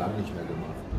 lange nicht mehr gemacht.